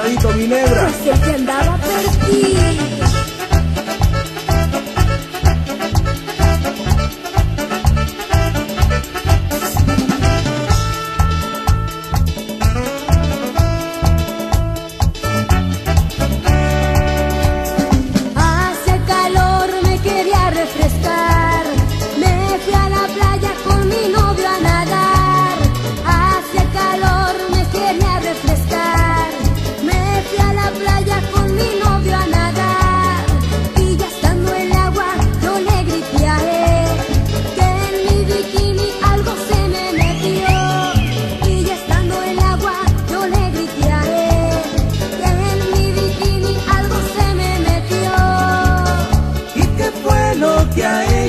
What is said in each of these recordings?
cuidadito mi negra. Andaba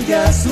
Ella su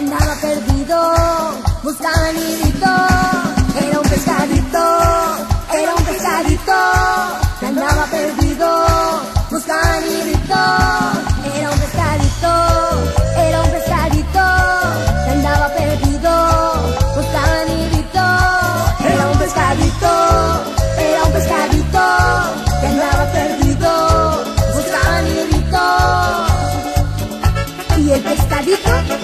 andaba perdido, buscaba nidito, era un pescadito, era un pescadito, que andaba perdido, buscaba nidito, era un pescadito, era un pescadito, que andaba perdido, buscaba nidito, era un pescadito, era un pescadito, que andaba perdido, buscaba nidito, y el pescadito